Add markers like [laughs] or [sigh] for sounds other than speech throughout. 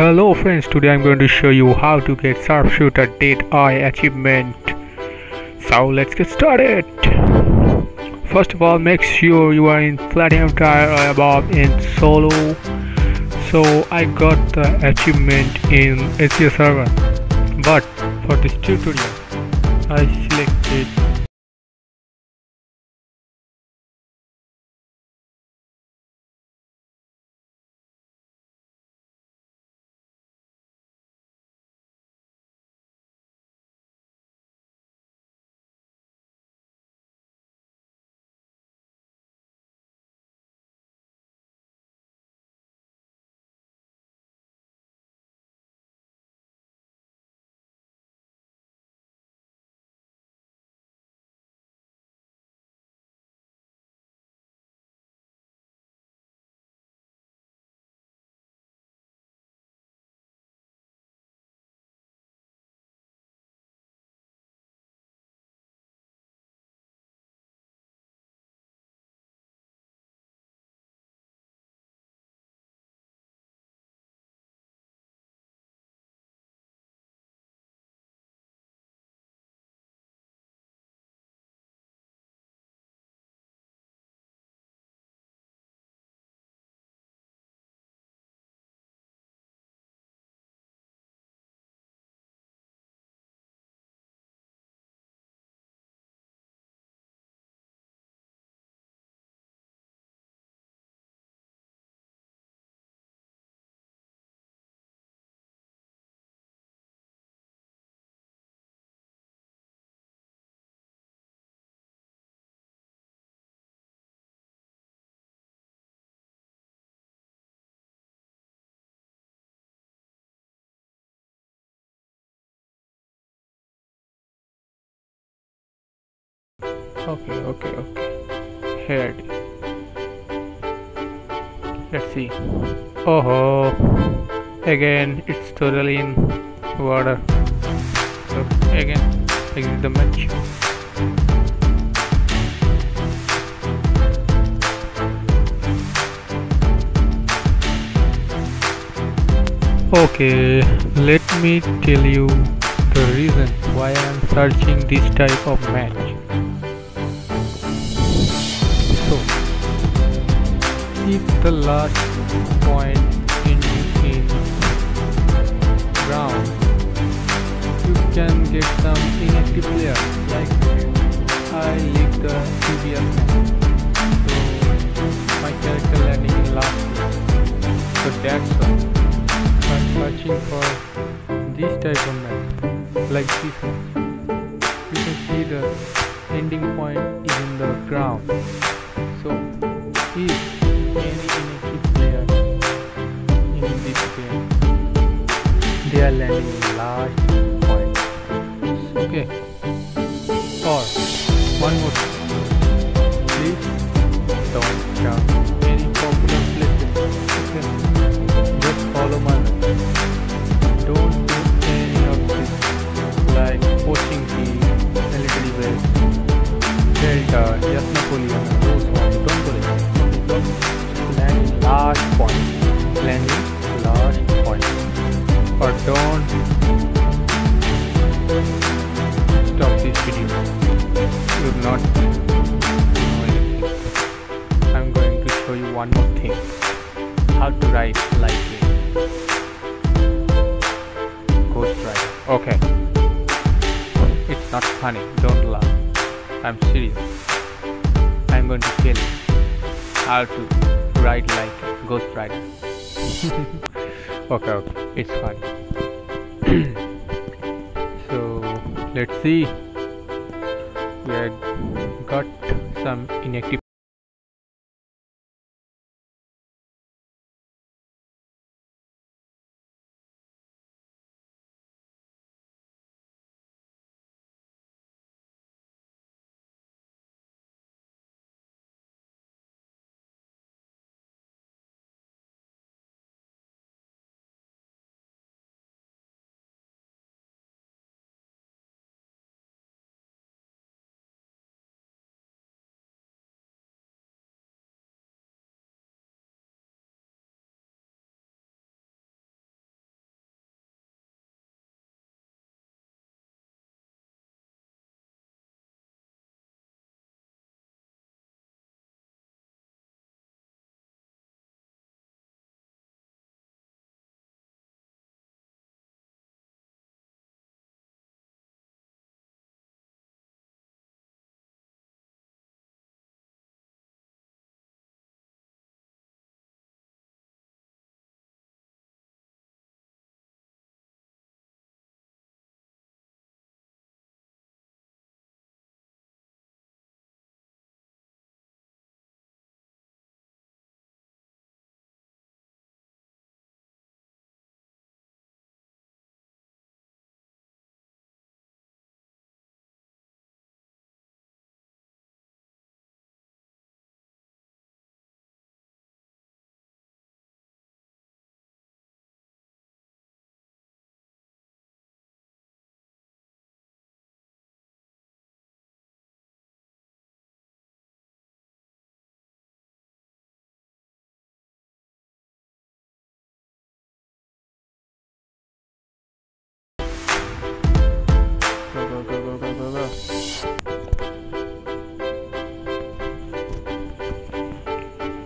Hello friends, today I'm going to show you how to get Sharpshooter Dead Eye achievement. So let's get started. First of all, make sure you are in Platinum Tier or above in solo. So I got the achievement in HCS server. But for this tutorial, I selected okay okay okay. Is. Let's see. Oh again it's totally in water. So again exit the match. Okay let me tell you the reason why i'm searching this type of match if the last point ending in ground. You can get some inactive player like I leave the match so my character landing in last so that's why I'm searching for this type of match like this one. You can see the ending point is in the ground okay और one more please क्या any problem follow my don't do like posting की एलिटली delta yes Napoleon how to write like ghost writer. Okay. It's not funny. Don't laugh. I'm serious. I'm going to tell you how to write like ghost writer. [laughs] Okay okay. It's funny [clears throat] so let's see. We have got some inactive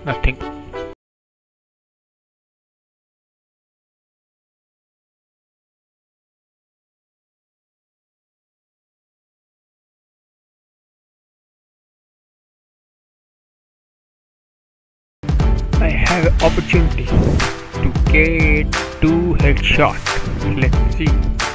Nothing. I have opportunity to get two headshot. Let's see.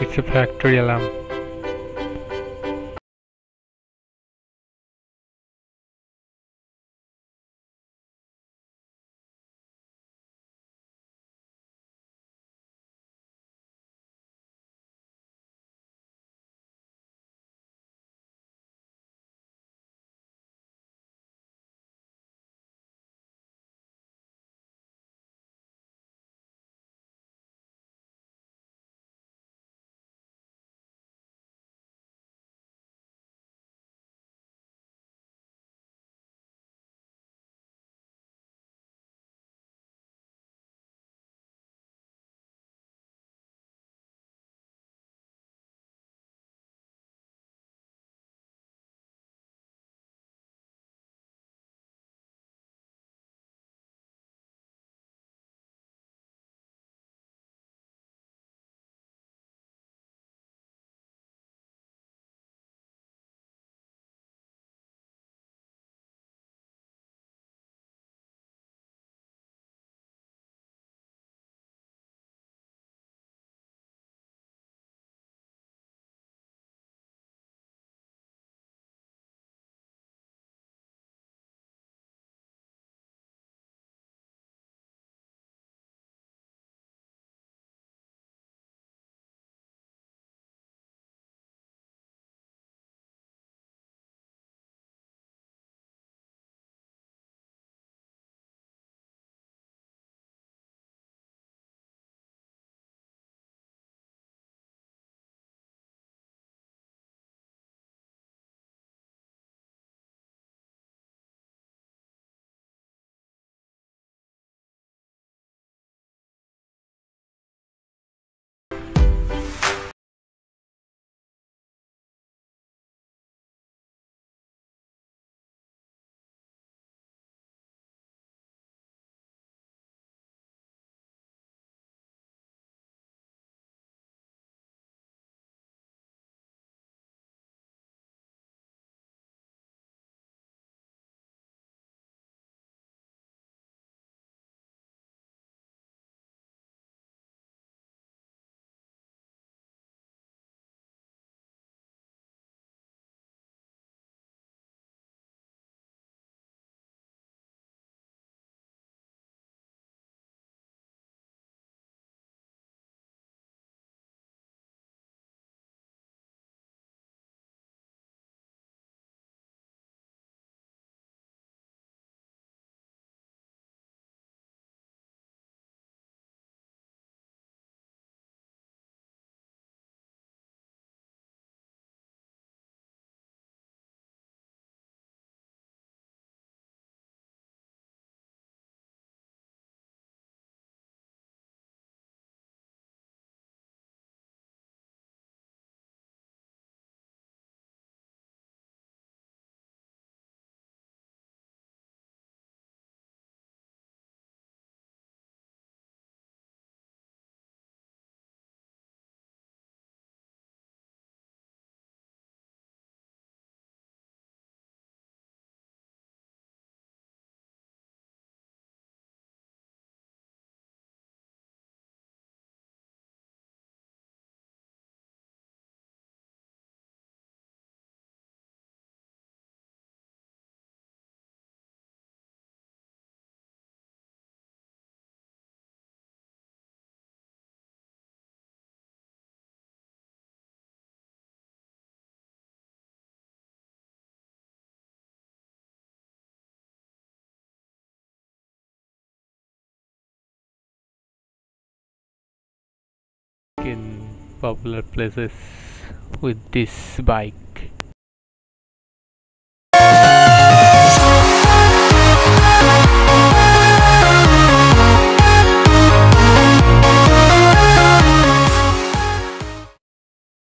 It's a factory alarm. Popular places with this bike